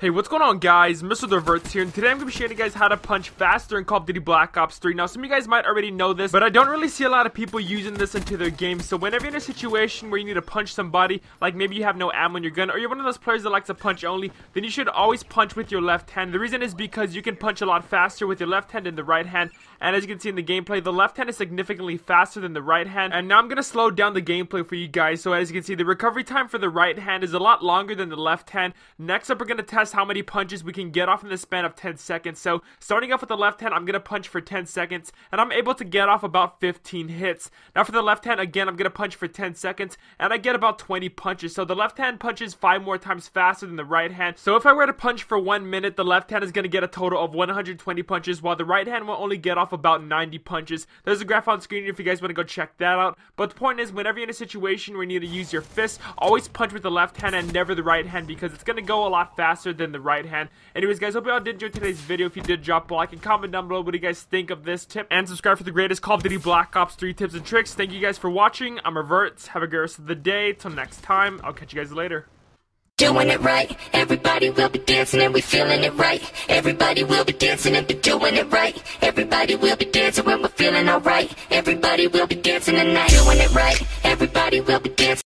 Hey, what's going on guys? Mr. Revertz here, and today I'm going to be showing you guys how to punch faster in Call of Duty Black Ops 3. Now, some of you guys might already know this, but I don't really see a lot of people using this into their game, so whenever you're in a situation where you need to punch somebody, like maybe you have no ammo in your gun, or you're one of those players that likes to punch only, then you should always punch with your left hand. The reason is because you can punch a lot faster with your left hand than the right hand, and as you can see in the gameplay, the left hand is significantly faster than the right hand, and now I'm going to slow down the gameplay for you guys, so as you can see, the recovery time for the right hand is a lot longer than the left hand. Next up, we're going to test how many punches we can get off in the span of 10 seconds. So starting off with the left hand, I'm going to punch for 10 seconds and I'm able to get off about 15 hits. Now for the left hand, again, I'm going to punch for 10 seconds and I get about 20 punches. So the left hand punches 5 more times faster than the right hand. So if I were to punch for 1 minute, the left hand is going to get a total of 120 punches while the right hand will only get off about 90 punches. There's a graph on screen if you guys want to go check that out. But the point is, whenever you're in a situation where you need to use your fist, always punch with the left hand and never the right hand because it's going to go a lot faster than the right hand. Anyways, guys, hope you all did enjoy today's video. If you did, drop a like and comment down below what do you guys think of this tip. And subscribe for the greatest Call of Duty Black Ops 3 tips and tricks. Thank you guys for watching. I'm Revertz. Have a good rest of the day. Till next time, I'll catch you guys later. Doing it right, everybody will be dancing and we feeling it right. Everybody will be dancing and be doing it right. Everybody will be dancing when we're feeling alright. Everybody will be dancing not doing it right. Everybody will be dancing.